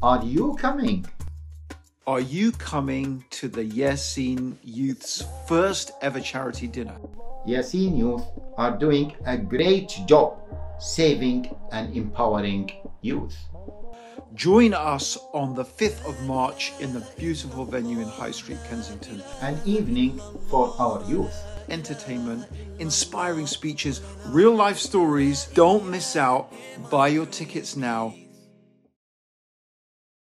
Are you coming? Are you coming to the Yesin Youth's first ever charity dinner? Yesin Youth are doing a great job saving and empowering youth. Join us on the 5th of March in the beautiful venue in High Street, Kensington. An evening for our youth. Entertainment, inspiring speeches, real life stories. Don't miss out. Buy your tickets now